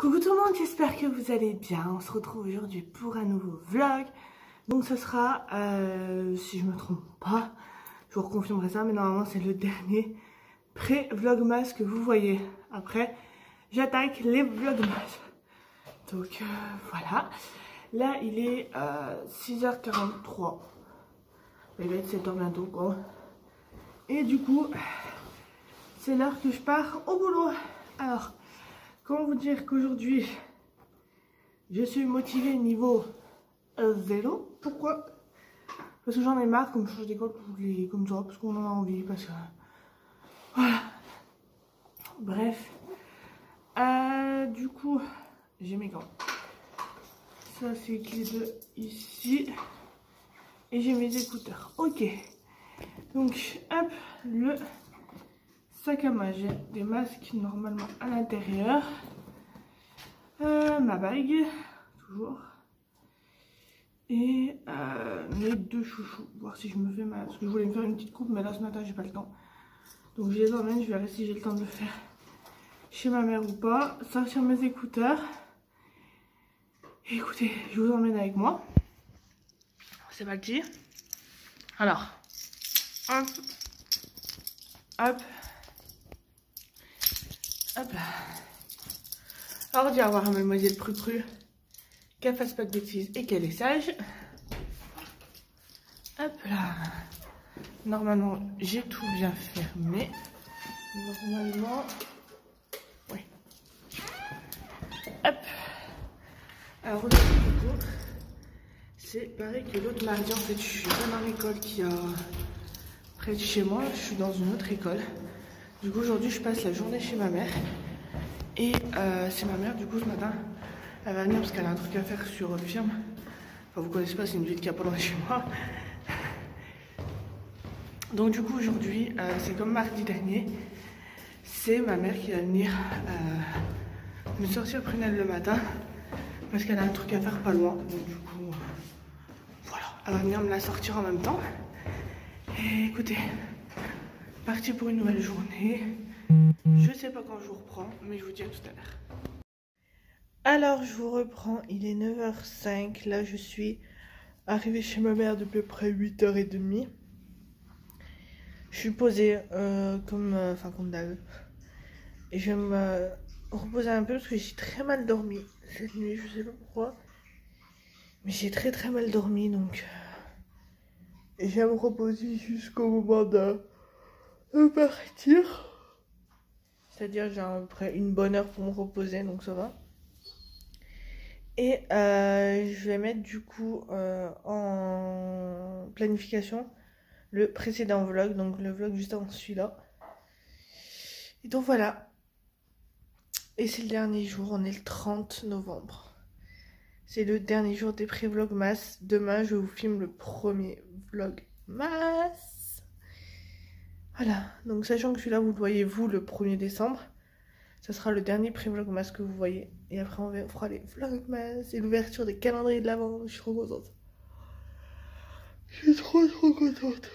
Coucou tout le monde, j'espère que vous allez bien. On se retrouve aujourd'hui pour un nouveau vlog. Donc ce sera, euh, si je me trompe pas, je vous reconfirmerai ça, mais normalement c'est le dernier pré-vlogmas que vous voyez. Après, j'attaque les vlogmas. Donc euh, voilà. Là, il est 6h43. Il va être 7h bientôt quoi. Et du coup, c'est l'heure que je pars au boulot. Alors, Comment vous dire qu'aujourd'hui, je suis motivée niveau 0 Pourquoi? Parce que j'en ai marre comme je change d'école comme ça, parce qu'on en a envie, parce que... Voilà. Bref. Euh, du coup, j'ai mes gants. Ça, c'est les deux ici. Et j'ai mes écouteurs. Ok. Donc, hop, le sac à main, j'ai des masques normalement à l'intérieur. Euh, ma bague, toujours. Et euh, mes deux chouchous. Voir si je me fais mal. Parce que je voulais me faire une petite coupe, mais là ce matin j'ai pas le temps. Donc je les emmène, je verrai si j'ai le temps de le faire chez ma mère ou pas. Sortir mes écouteurs. écoutez, je vous emmène avec moi. C'est parti. Alors, hop, hop. Hop là. Alors, dis au revoir mademoiselle Pru-Pru. Qu'elle fasse pas de bêtises et qu'elle est sage. Hop là. Normalement, j'ai tout bien fermé. Normalement. Oui. Hop. Alors, du coup, c'est pareil que l'autre mardi. En fait, je suis pas dans l'école qui a près de chez moi. Je suis dans une autre école. Du coup, aujourd'hui, je passe la journée chez ma mère. Et euh, c'est ma mère, du coup, ce matin, elle va venir parce qu'elle a un truc à faire sur le firme. Enfin, vous connaissez pas, c'est une ville qui a pas loin de chez moi. Donc, du coup, aujourd'hui, euh, c'est comme mardi dernier. C'est ma mère qui va venir euh, me sortir prunelle le matin parce qu'elle a un truc à faire pas loin. Donc, du coup, voilà. Elle va venir me la sortir en même temps. Et écoutez, parti pour une nouvelle journée. Je sais pas quand je vous reprends, mais je vous dis à tout à l'heure. Alors, je vous reprends, il est 9h05. Là, je suis arrivée chez ma mère depuis près 8h30. Je suis posée euh, comme, euh, enfin, comme d'hab. Et je me reposer un peu parce que j'ai très mal dormi cette nuit. Je sais pas pourquoi. Mais j'ai très très mal dormi donc. Et euh, je me reposer jusqu'au moment de partir. C'est-à-dire j'ai à peu près une bonne heure pour me reposer, donc ça va. Et euh, je vais mettre du coup euh, en planification le précédent vlog, donc le vlog juste avant celui-là. Et donc voilà. Et c'est le dernier jour, on est le 30 novembre. C'est le dernier jour des pré-vlogs mass. Demain, je vous filme le premier vlog mass. Voilà, donc sachant que celui-là, vous le voyez vous le 1er décembre, ça sera le dernier pré-vlogmas que vous voyez. Et après, on fera les vlogmas et l'ouverture des calendriers de l'avant. Je suis trop contente. Je suis trop trop contente.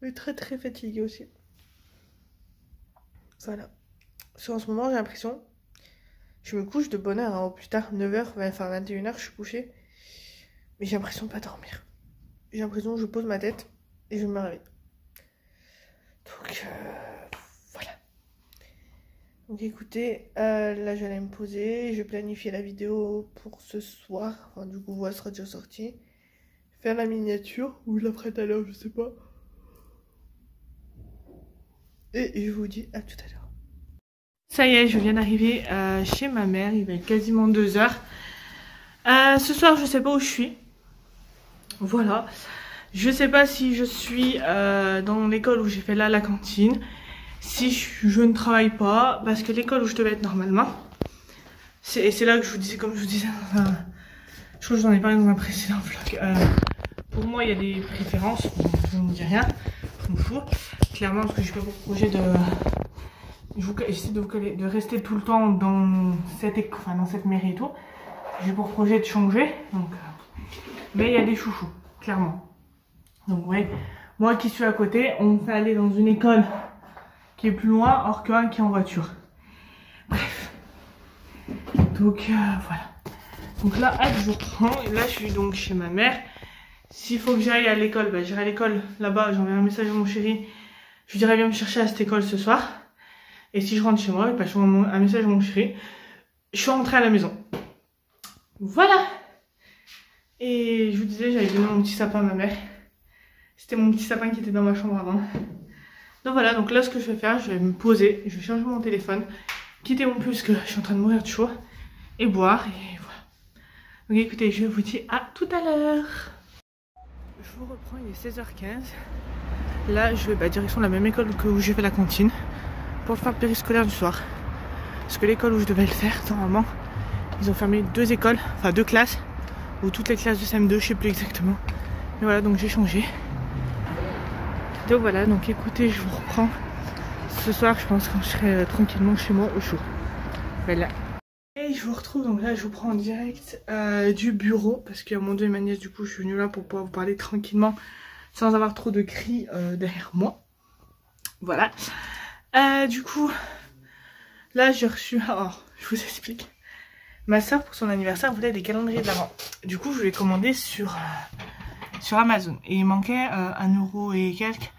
Mais très très fatiguée aussi. Voilà. Qu'en ce moment, j'ai l'impression, je me couche de bonne heure, hein, au plus tard, 9h, enfin 21h, je suis couchée. Mais j'ai l'impression de pas dormir. J'ai l'impression que je pose ma tête et je me réveille. Donc euh, voilà. Donc écoutez, euh, là j'allais me poser, je vais planifier la vidéo pour ce soir. Enfin, du coup, elle sera déjà sortie. Faire la miniature, ou la prête à l'heure, je sais pas. Et je vous dis à tout à l'heure. Ça y est, je viens d'arriver euh, chez ma mère, il va être quasiment 2 heures. ce soir, je sais pas où je suis. Voilà. Je sais pas si je suis euh, dans l'école où j'ai fait là la cantine. Si je, ne travaille pas, parce que l'école où je devais être normalement, c'est là que je vous disais, comme je vous disais, je crois que j'en ai parlé dans un précédent vlog. Euh, pour moi, il y a des préférences, je ne dis rien, je m'en fous. Clairement, parce que j'ai pas pour projet de. J'essaie de, de rester tout le temps dans cette, enfin, dans cette mairie et tout. J'ai pour projet de changer, donc. Euh, mais il y a des chouchous, clairement. Donc ouais, moi qui suis à côté, on me fait aller dans une école qui est plus loin, or qu'un qui est en voiture. Bref. Donc euh, voilà. Donc là, hâte, je vous reprends. Et là, je suis donc chez ma mère. S'il faut que j'aille à l'école, bah, j'irai à l'école là-bas. J'enverrai un message à mon chéri. Je lui dirai bien me chercher à cette école ce soir. Et si je rentre chez moi, bah, je envoie un message à mon chéri. Je suis rentrée à la maison. Voilà. Et je vous disais, j'avais donné mon petit sapin à ma mère. C'était mon petit sapin qui était dans ma chambre avant. Donc voilà, donc là ce que je vais faire, je vais me poser, je vais changer mon téléphone, quitter mon puce que je suis en train de mourir de chaud, et boire, et voilà. Donc écoutez, je vous dis à tout à l'heure. Je vous reprends, il est 16h15. Là, je vais bah, direction la même école que où j'ai fait la cantine pour faire le périscolaire du soir. Parce que l'école où je devais le faire, normalement, ils ont fermé deux écoles, enfin deux classes, ou toutes les classes de CM2, je sais plus exactement. Mais voilà, donc j'ai changé. Donc voilà, donc écoutez, je vous reprends. Ce soir, je pense que je serai euh, tranquillement chez moi au chaud. Voilà. Et je vous retrouve, donc là, je vous prends en direct euh, du bureau. Parce a mon deux et ma nièce, du coup, je suis venue là pour pouvoir vous parler tranquillement sans avoir trop de cris euh, derrière moi. Voilà. du coup, là, j'ai reçu... Alors, je vous explique. Ma soeur, pour son anniversaire, voulait des calendriers de l'avant. Du coup, je l'ai commandé sur sur Amazon. Et il manquait euh, un euro et quelques.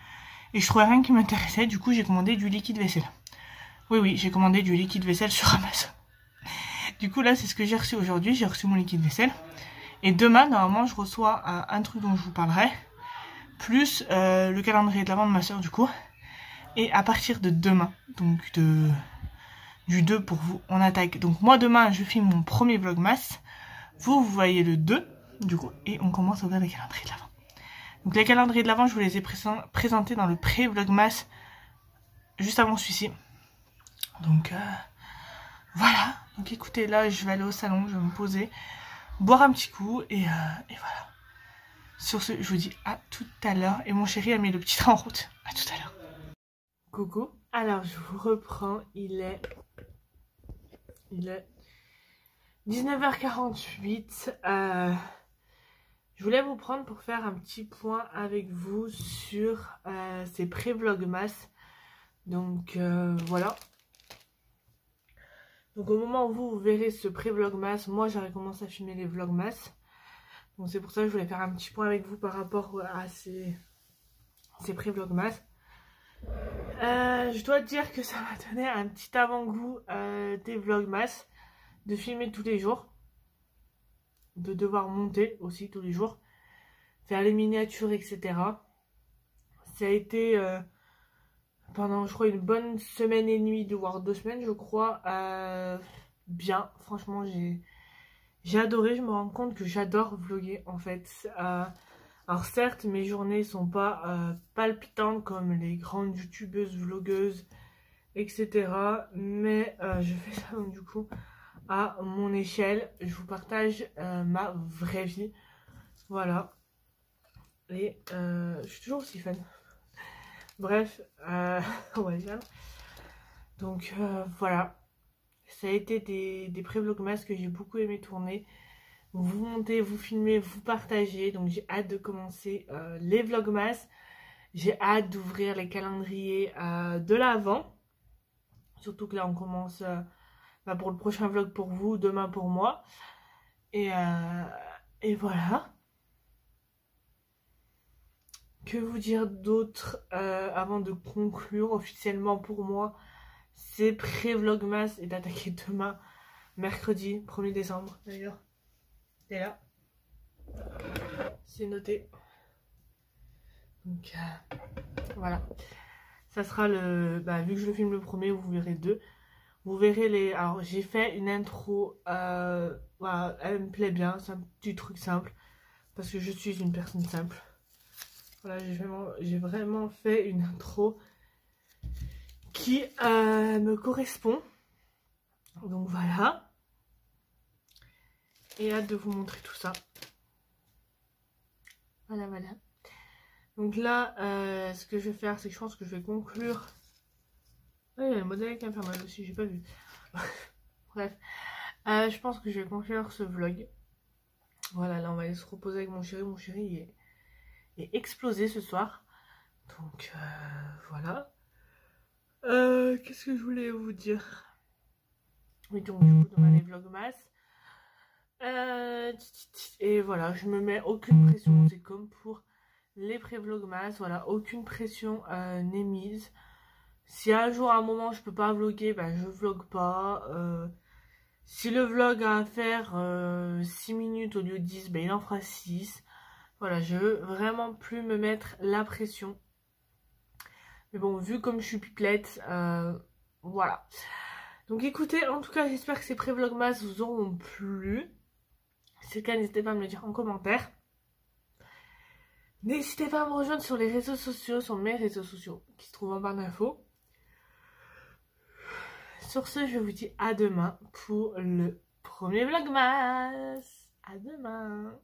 Et je trouvais rien qui m'intéressait. Du coup, j'ai commandé du liquide vaisselle. Oui, oui, j'ai commandé du liquide vaisselle sur Amazon. Du coup, là, c'est ce que j'ai reçu aujourd'hui. J'ai reçu mon liquide vaisselle. Et demain, normalement, je reçois euh, un, truc dont je vous parlerai. Plus euh, le calendrier de l'avant de ma soeur, du coup. Et à partir de demain, donc de du 2 pour vous, on attaque. Donc moi, demain, je filme mon premier vlogmas. Vous, vous voyez le 2 du coup, et on commence à ouvrir les calendriers de l'avant. Donc les calendriers de l'avant, je vous les ai présentés dans le pré-vlogmas juste avant celui-ci. Donc euh, voilà. Donc écoutez, là je vais aller au salon, je vais me poser, boire un petit coup et, euh, voilà. Sur ce, je vous dis à tout à l'heure. Et mon chéri a mis le petit train en route. À tout à l'heure. Coucou. Alors je vous reprends. Il est... Il est 19h48. Euh... Je voulais vous prendre pour faire un petit point avec vous sur euh, ces pré-vlogmas. Donc euh, voilà. Donc au moment où vous, verrez ce pré-vlogmas, moi j'aurais commencé à filmer les vlogmas. Donc c'est pour ça que je voulais faire un petit point avec vous par rapport à ces, ces pré-vlogmas. Euh, je dois dire que ça m'a donné un petit avant-goût des vlogmas de filmer tous les jours de devoir monter aussi tous les jours, faire les miniatures, etc. Ça a été euh, pendant, je crois, une bonne semaine et demie, voire deux semaines, je crois, euh, bien. Franchement, j'ai j'ai adoré. Je me rends compte que j'adore vlogger, en fait. Euh, alors certes, mes journées sont pas palpitantes comme les grandes youtubeuses, vlogueuses, etc. Mais je fais ça donc du coup à mon échelle. Je vous partage euh, ma vraie vie. Voilà. Et euh, je suis toujours aussi fan. Bref, euh, on. Donc voilà. Ça a été des, des pré-vlogmas que j'ai beaucoup aimé tourner. Vous montez, vous filmez, vous partagez. Donc j'ai hâte de commencer les vlogmas. J'ai hâte d'ouvrir les calendriers de l'avant. Surtout que là on commence bah, pour le prochain vlog pour vous, demain pour moi. Et, euh, et voilà. Que vous dire d'autre euh, avant de conclure officiellement pour moi? C'est pré-vlogmas et d'attaquer demain, mercredi 1er décembre d'ailleurs. Et là. C'est noté. Donc euh, voilà. Ça sera le... Bah, vu que je le filme le premier, vous verrez deux. Vous verrez les... Alors, j'ai fait une intro. Euh, voilà, elle me plaît bien. C'est un petit truc simple. Parce que je suis une personne simple. Voilà, j'ai vraiment, fait une intro qui euh, me correspond. Donc voilà. Et hâte de vous montrer tout ça. Voilà, voilà. Donc là, euh, ce que je vais faire, c'est que je pense que je vais conclure oui, il y a le modèle avec infernal aussi, j'ai pas vu. Bref. Euh, je pense que je vais conclure ce vlog. Voilà, là on va aller se reposer avec mon chéri. Mon chéri est, est explosé ce soir. Donc euh, voilà. Euh, qu'est-ce que je voulais vous dire? Oui, donc du coup, dans les vlogmas. Et voilà, je me mets aucune pression. C'est comme pour les pré-vlogmas. Voilà, aucune pression n'est mise. Si un jour, à un moment, je peux pas vlogger, ben je vlog pas. Euh, si le vlog a à faire 6 minutes au lieu de 10, ben il en fera 6. Voilà, je veux vraiment plus me mettre la pression. Mais bon, vu comme je suis pipelette, voilà. Donc écoutez, en tout cas, j'espère que ces pré-vlogmas vous auront plu. Si c'est le cas, n'hésitez pas à me le dire en commentaire. N'hésitez pas à me rejoindre sur les réseaux sociaux, sur mes réseaux sociaux, qui se trouvent en barre d'infos. Sur ce, je vous dis à demain pour le premier vlogmas. À demain